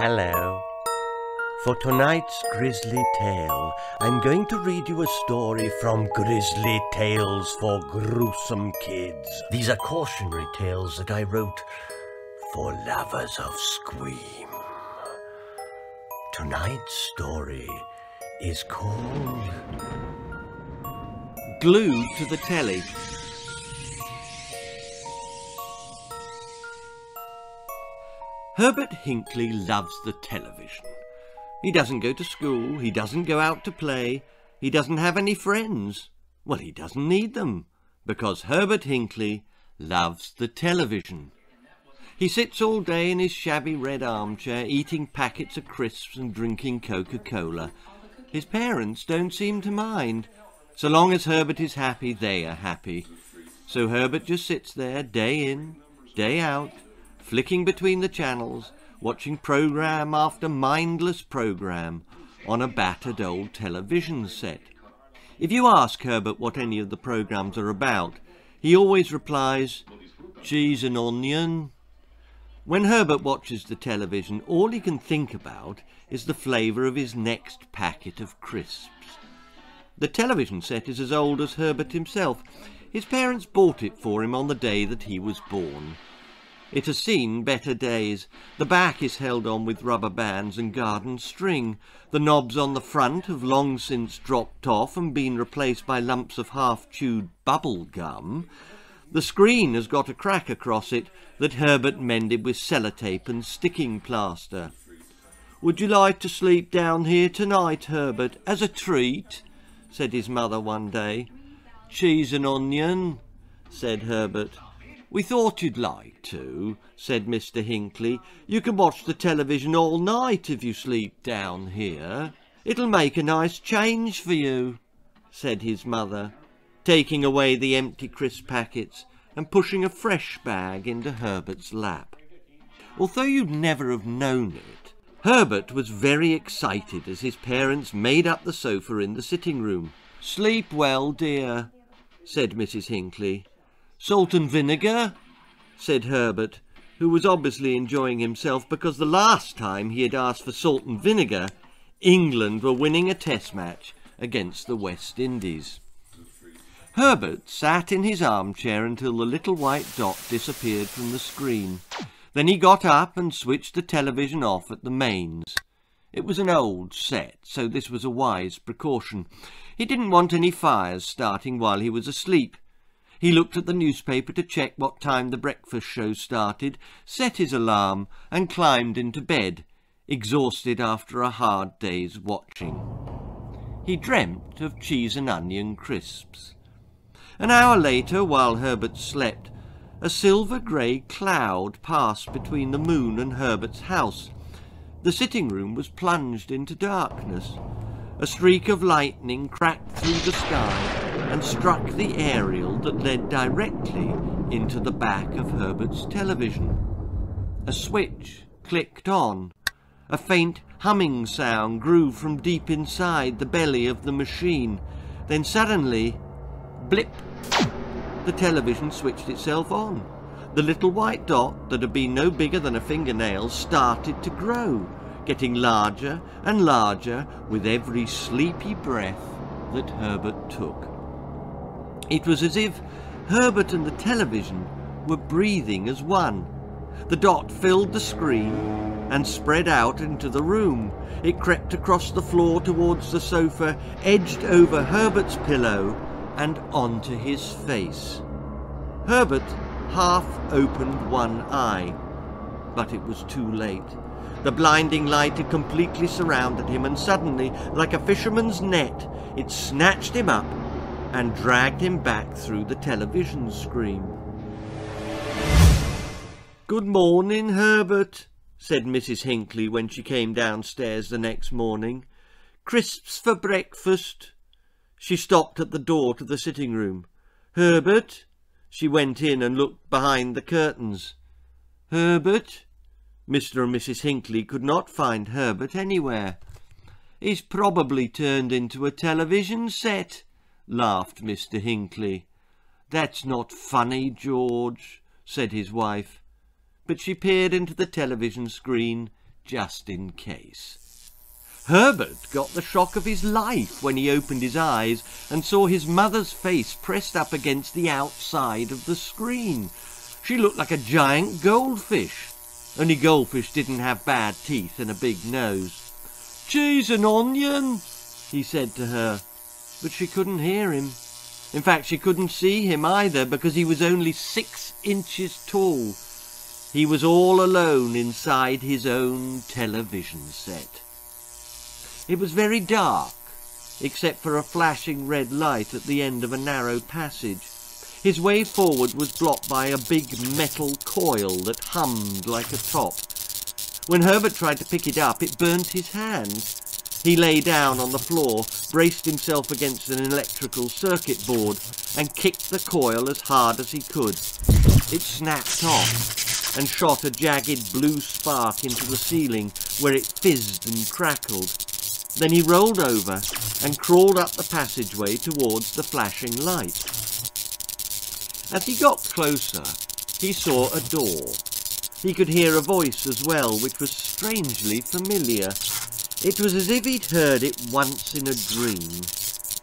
Hello. For tonight's Grizzly Tale, I'm going to read you a story from Grizzly Tales for Gruesome Kids. These are cautionary tales that I wrote for lovers of squeam. Tonight's story is called Glued to the telly. Herbert Hinckley loves the television. He doesn't go to school, he doesn't go out to play, he doesn't have any friends. Well, he doesn't need them, because Herbert Hinckley loves the television. He sits all day in his shabby red armchair, eating packets of crisps and drinking Coca-Cola. His parents don't seem to mind. So long as Herbert is happy, they are happy. So Herbert just sits there, day in, day out, flicking between the channels, watching programme after mindless programme on a battered old television set. If you ask Herbert what any of the programmes are about, he always replies, cheese and onion. When Herbert watches the television, all he can think about is the flavour of his next packet of crisps. The television set is as old as Herbert himself. His parents bought it for him on the day that he was born. It has seen better days. The back is held on with rubber bands and garden string. The knobs on the front have long since dropped off and been replaced by lumps of half-chewed bubble gum. The screen has got a crack across it that Herbert mended with sellotape and sticking plaster. Would you like to sleep down here tonight, Herbert, as a treat? said his mother one day. Cheese and onion, said Herbert. We thought you'd like to, said Mr. Hinckley. You can watch the television all night if you sleep down here. It'll make a nice change for you, said his mother, taking away the empty crisp packets and pushing a fresh bag into Herbert's lap. Although you'd never have known it, Herbert was very excited as his parents made up the sofa in the sitting room. Sleep well, dear, said Mrs. Hinckley. Salt and vinegar? said Herbert, who was obviously enjoying himself because the last time he had asked for salt and vinegar, England were winning a test match against the West Indies. Herbert sat in his armchair until the little white dot disappeared from the screen. Then he got up and switched the television off at the mains. It was an old set, so this was a wise precaution. He didn't want any fires starting while he was asleep, he looked at the newspaper to check what time the breakfast show started, set his alarm, and climbed into bed, exhausted after a hard day's watching. He dreamt of cheese and onion crisps. An hour later, while Herbert slept, a silver-grey cloud passed between the moon and Herbert's house. The sitting room was plunged into darkness. A streak of lightning cracked through the sky and struck the aerial that led directly into the back of Herbert's television. A switch clicked on. A faint humming sound grew from deep inside the belly of the machine. Then suddenly, blip, the television switched itself on. The little white dot that had been no bigger than a fingernail started to grow, getting larger and larger with every sleepy breath that Herbert took. It was as if Herbert and the television were breathing as one. The dot filled the screen and spread out into the room. It crept across the floor towards the sofa, edged over Herbert's pillow and onto his face. Herbert half opened one eye, but it was too late. The blinding light had completely surrounded him, and suddenly, like a fisherman's net, it snatched him up and dragged him back through the television screen. Good morning, Herbert, said Mrs. Hinckley when she came downstairs the next morning. Crisps for breakfast. She stopped at the door to the sitting room. Herbert? She went in and looked behind the curtains. Herbert? Mr. and Mrs. Hinckley could not find Herbert anywhere. He's probably turned into a television set, laughed Mr. Hinckley. That's not funny, George, said his wife. But she peered into the television screen just in case. Herbert got the shock of his life when he opened his eyes and saw his mother's face pressed up against the outside of the screen. She looked like a giant goldfish. Only goldfish didn't have bad teeth and a big nose. Cheese and onion, he said to her, but she couldn't hear him. In fact, she couldn't see him either because he was only six inches tall. He was all alone inside his own television set. It was very dark, except for a flashing red light at the end of a narrow passage. His way forward was blocked by a big metal coil that hummed like a top. When Herbert tried to pick it up, it burnt his hand. He lay down on the floor, braced himself against an electrical circuit board, and kicked the coil as hard as he could. It snapped off and shot a jagged blue spark into the ceiling where it fizzed and crackled. Then he rolled over and crawled up the passageway towards the flashing light. As he got closer, he saw a door. He could hear a voice as well, which was strangely familiar. It was as if he'd heard it once in a dream.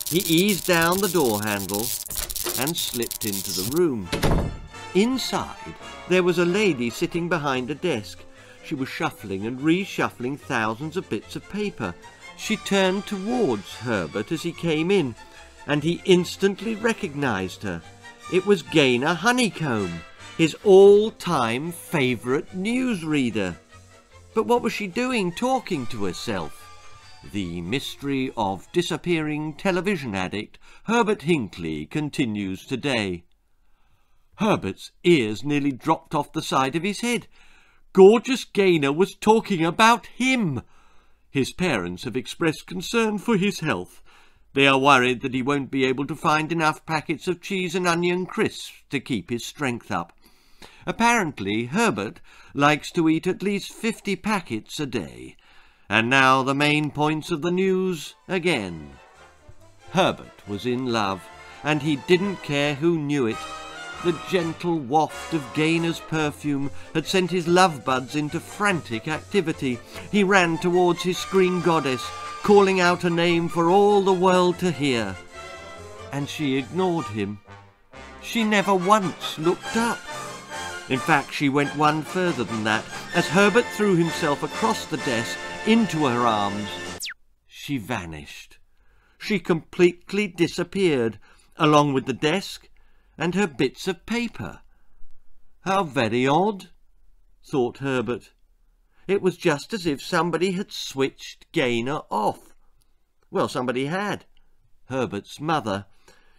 He eased down the door handle and slipped into the room. Inside, there was a lady sitting behind a desk. She was shuffling and reshuffling thousands of bits of paper. She turned towards Herbert as he came in, and he instantly recognized her. It was Gaynor Honeycomb, his all-time favourite newsreader. But what was she doing talking to herself? The mystery of disappearing television addict Herbert Hinckley continues today. Herbert's ears nearly dropped off the side of his head. Gorgeous Gaynor was talking about him. His parents have expressed concern for his health. They are worried that he won't be able to find enough packets of cheese and onion crisps to keep his strength up. Apparently, Herbert likes to eat at least fifty packets a day. And now the main points of the news again. Herbert was in love, and he didn't care who knew it the gentle waft of Gaynor's perfume had sent his love buds into frantic activity. He ran towards his screen goddess, calling out a name for all the world to hear. And she ignored him. She never once looked up. In fact, she went one further than that. As Herbert threw himself across the desk into her arms, she vanished. She completely disappeared, along with the desk and her bits of paper. How very odd, thought Herbert. It was just as if somebody had switched Gaynor off. Well, somebody had. Herbert's mother.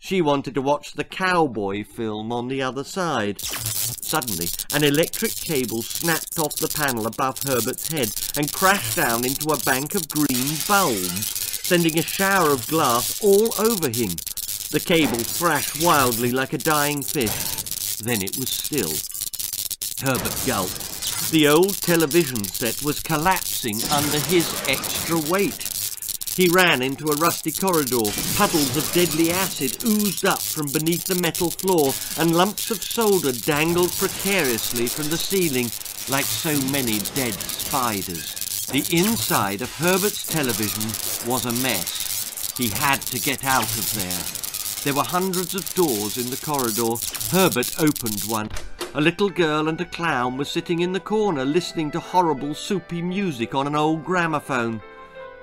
She wanted to watch the cowboy film on the other side. Suddenly, an electric cable snapped off the panel above Herbert's head and crashed down into a bank of green bulbs, sending a shower of glass all over him. The cable thrashed wildly like a dying fish. Then it was still. Herbert gulped. The old television set was collapsing under his extra weight. He ran into a rusty corridor. Puddles of deadly acid oozed up from beneath the metal floor, and lumps of solder dangled precariously from the ceiling like so many dead spiders. The inside of Herbert's television was a mess. He had to get out of there. There were hundreds of doors in the corridor. Herbert opened one. A little girl and a clown were sitting in the corner listening to horrible soupy music on an old gramophone.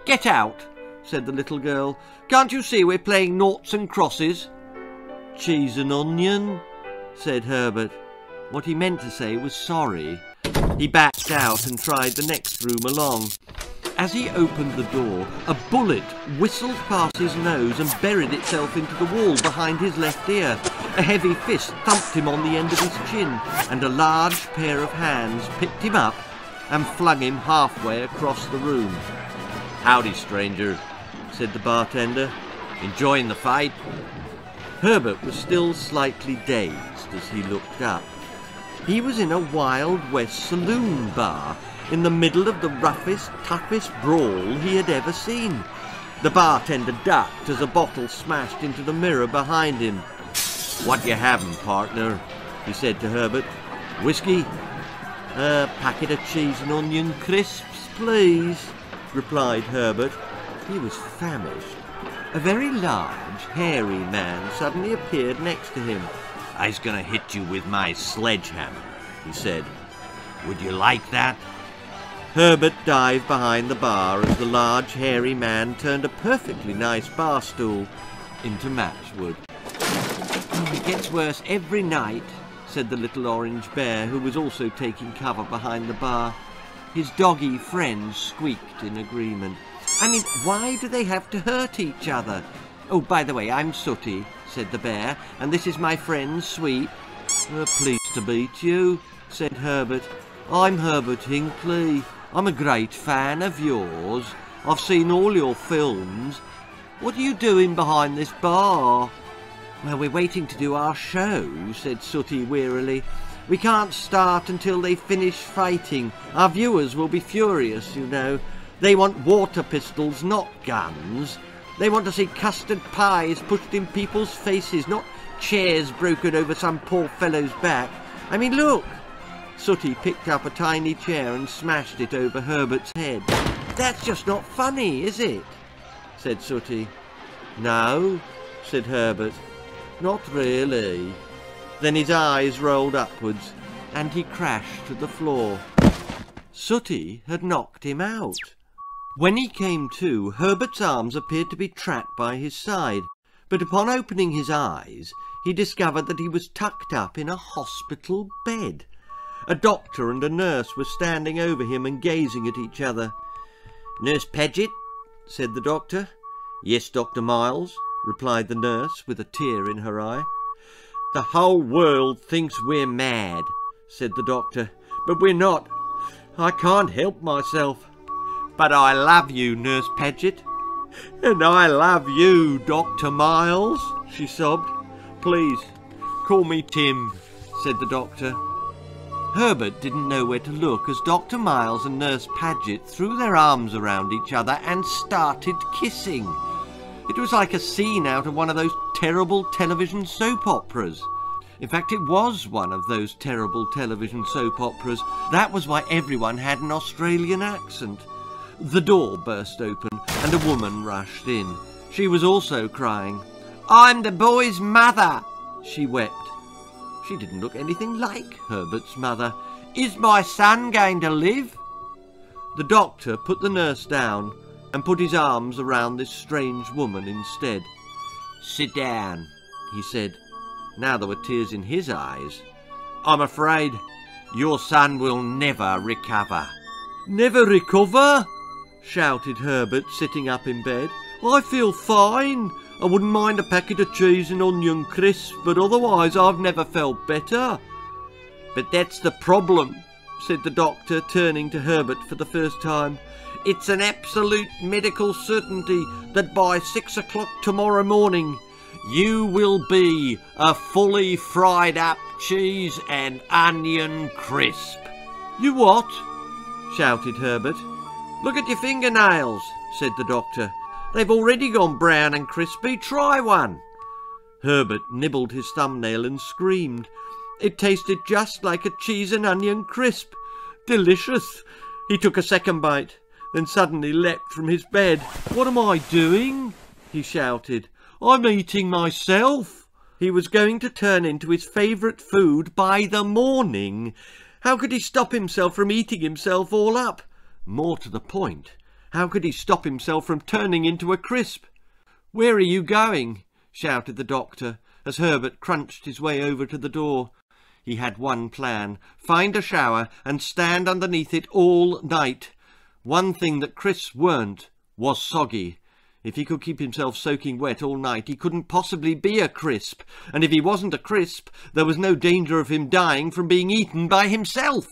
Get out, said the little girl. Can't you see we're playing noughts and crosses? Cheese and onion, said Herbert. What he meant to say was sorry. He backed out and tried the next room along. As he opened the door, a bullet whistled past his nose and buried itself into the wall behind his left ear. A heavy fist thumped him on the end of his chin, and a large pair of hands picked him up and flung him halfway across the room. Howdy, stranger, said the bartender. Enjoying the fight? Herbert was still slightly dazed as he looked up. He was in a Wild West saloon bar in the middle of the roughest, toughest brawl he had ever seen. The bartender ducked as a bottle smashed into the mirror behind him. What you having, partner? he said to Herbert. Whiskey? A packet of cheese and onion crisps, please, replied Herbert. He was famished. A very large, hairy man suddenly appeared next to him. I's going to hit you with my sledgehammer, he said. Would you like that? Herbert dived behind the bar as the large, hairy man turned a perfectly nice bar stool into matchwood. Oh, it gets worse every night, said the little orange bear, who was also taking cover behind the bar. His doggy friends squeaked in agreement. I mean, why do they have to hurt each other? Oh, by the way, I'm Sooty, said the bear, and this is my friend Sweep. Uh, pleased to meet you, said Herbert. I'm Herbert Hinckley. I'm a great fan of yours. I've seen all your films. What are you doing behind this bar? Well, we're waiting to do our show, said Sooty wearily. We can't start until they finish fighting. Our viewers will be furious, you know. They want water pistols, not guns. They want to see custard pies pushed in people's faces, not chairs broken over some poor fellow's back. I mean, look, Sooty picked up a tiny chair and smashed it over Herbert's head. That's just not funny, is it? said Sooty. No, said Herbert. Not really. Then his eyes rolled upwards and he crashed to the floor. Sooty had knocked him out. When he came to, Herbert's arms appeared to be trapped by his side, but upon opening his eyes, he discovered that he was tucked up in a hospital bed. A doctor and a nurse were standing over him and gazing at each other. Nurse Paget, said the doctor. Yes, Dr. Miles, replied the nurse with a tear in her eye. The whole world thinks we're mad, said the doctor, but we're not. I can't help myself. But I love you, Nurse Paget. And I love you, Dr. Miles, she sobbed. Please, call me Tim, said the doctor. Herbert didn't know where to look as Dr. Miles and Nurse Paget threw their arms around each other and started kissing. It was like a scene out of one of those terrible television soap operas. In fact, it was one of those terrible television soap operas. That was why everyone had an Australian accent. The door burst open and a woman rushed in. She was also crying. I'm the boy's mother, she wept. She didn't look anything like Herbert's mother. Is my son going to live? The doctor put the nurse down and put his arms around this strange woman instead. Sit down, he said. Now there were tears in his eyes. I'm afraid your son will never recover. Never recover? Shouted Herbert, sitting up in bed. I feel fine. I wouldn't mind a packet of cheese and onion crisps, but otherwise I've never felt better. But that's the problem, said the doctor, turning to Herbert for the first time. It's an absolute medical certainty that by six o'clock tomorrow morning you will be a fully fried up cheese and onion crisp. You what? shouted Herbert. Look at your fingernails, said the doctor. They've already gone brown and crispy. Try one. Herbert nibbled his thumbnail and screamed. It tasted just like a cheese and onion crisp. Delicious. He took a second bite, then suddenly leapt from his bed. What am I doing? he shouted. I'm eating myself. He was going to turn into his favourite food by the morning. How could he stop himself from eating himself all up? More to the point, how could he stop himself from turning into a crisp? Where are you going? shouted the doctor, as Herbert crunched his way over to the door. He had one plan, find a shower and stand underneath it all night. One thing that crisps weren't was soggy. If he could keep himself soaking wet all night, he couldn't possibly be a crisp. And if he wasn't a crisp, there was no danger of him dying from being eaten by himself.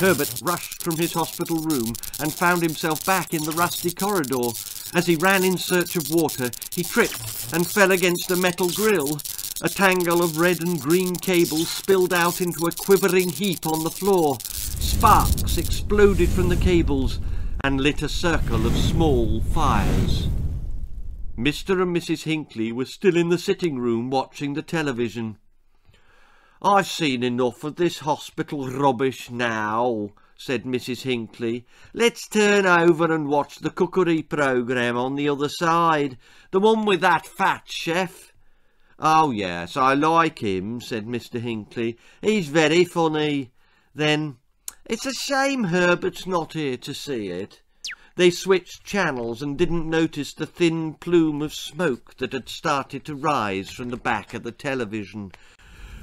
Herbert rushed from his hospital room and found himself back in the rusty corridor. As he ran in search of water, he tripped and fell against a metal grill. A tangle of red and green cables spilled out into a quivering heap on the floor. Sparks exploded from the cables and lit a circle of small fires. Mr. and Mrs. Hinckley were still in the sitting room watching the television. I've seen enough of this hospital rubbish now, said Mrs. Hinckley. Let's turn over and watch the cookery programme on the other side. The one with that fat chef. Oh, yes, I like him, said Mr. Hinckley. He's very funny. Then, it's a shame Herbert's not here to see it. They switched channels and didn't notice the thin plume of smoke that had started to rise from the back of the television.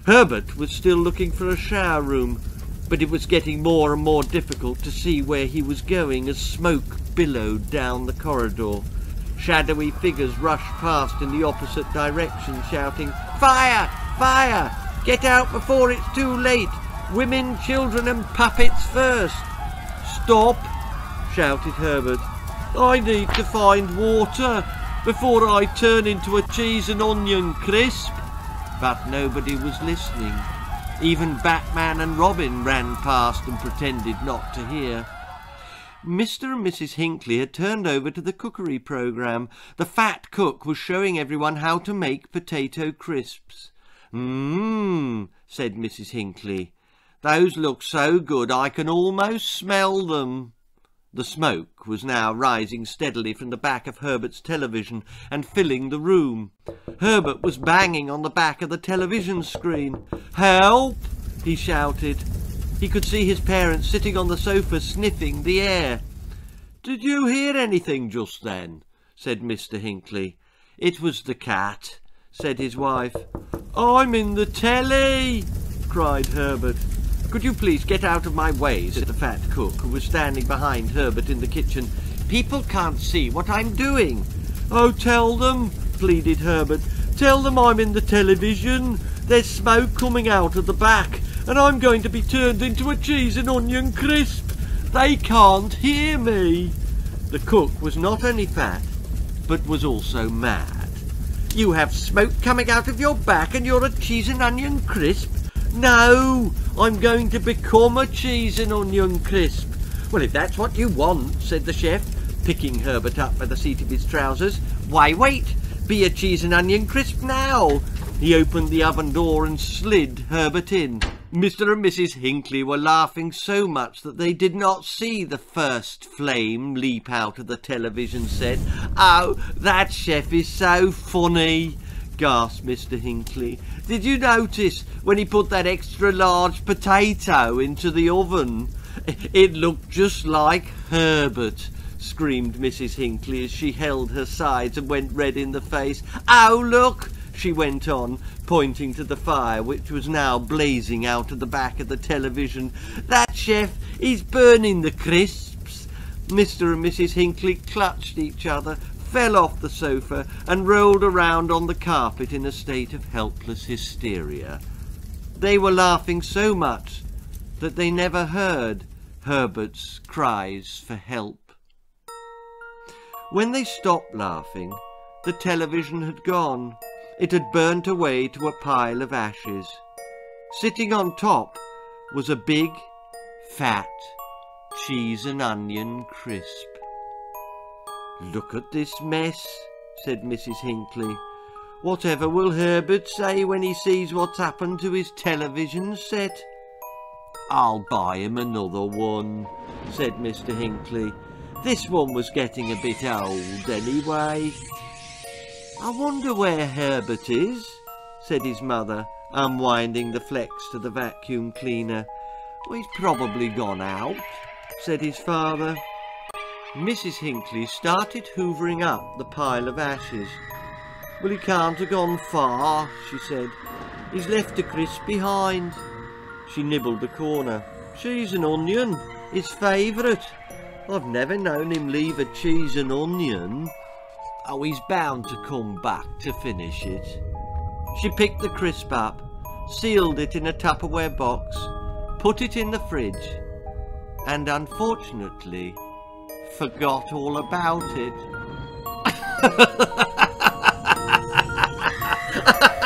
Herbert was still looking for a shower room, but it was getting more and more difficult to see where he was going as smoke billowed down the corridor. Shadowy figures rushed past in the opposite direction, shouting, Fire! Fire! Get out before it's too late! Women, children and puppets first! Stop! Shouted Herbert. I need to find water before I turn into a cheese and onion crisp. But nobody was listening. Even Batman and Robin ran past and pretended not to hear. Mr. and Mrs. Hinckley had turned over to the cookery programme. The fat cook was showing everyone how to make potato crisps. Mmm, said Mrs. Hinckley. Those look so good I can almost smell them. The smoke was now rising steadily from the back of Herbert's television and filling the room. Herbert was banging on the back of the television screen. Help! he shouted. He could see his parents sitting on the sofa sniffing the air. Did you hear anything just then? said Mr. Hinckley. It was the cat, said his wife. I'm in the telly, cried Herbert. Could you please get out of my way, said the fat cook, who was standing behind Herbert in the kitchen. People can't see what I'm doing. Oh, tell them, pleaded Herbert. Tell them I'm in the television. There's smoke coming out of the back, and I'm going to be turned into a cheese and onion crisp. They can't hear me. The cook was not only fat, but was also mad. You have smoke coming out of your back and you're a cheese and onion crisp? No, I'm going to become a cheese and onion crisp. Well, if that's what you want, said the chef, picking Herbert up by the seat of his trousers, why wait? Be a cheese and onion crisp now. He opened the oven door and slid Herbert in. Mr. and Mrs. Hinckley were laughing so much that they did not see the first flame leap out of the television set. Oh, that chef is so funny gasped Mr. Hinckley. Did you notice when he put that extra large potato into the oven? It looked just like Herbert, screamed Mrs. Hinckley as she held her sides and went red in the face. Oh, look, she went on, pointing to the fire which was now blazing out of the back of the television. That chef is burning the crisps. Mr. and Mrs. Hinckley clutched each other, fell off the sofa and rolled around on the carpet in a state of helpless hysteria. They were laughing so much that they never heard Herbert's cries for help. When they stopped laughing, the television had gone. It had burnt away to a pile of ashes. Sitting on top was a big, fat cheese and onion crisp. Look at this mess, said Mrs. Hinckley. Whatever will Herbert say when he sees what's happened to his television set? I'll buy him another one, said Mr. Hinckley. This one was getting a bit old anyway. I wonder where Herbert is, said his mother, unwinding the flex to the vacuum cleaner. Well, he's probably gone out, said his father. Mrs. Hinckley started hoovering up the pile of ashes. Well, he can't have gone far, she said. He's left a crisp behind. She nibbled the corner. Cheese and onion, his favourite. I've never known him leave a cheese and onion. Oh, he's bound to come back to finish it. She picked the crisp up, sealed it in a Tupperware box, put it in the fridge, and unfortunately forgot all about it.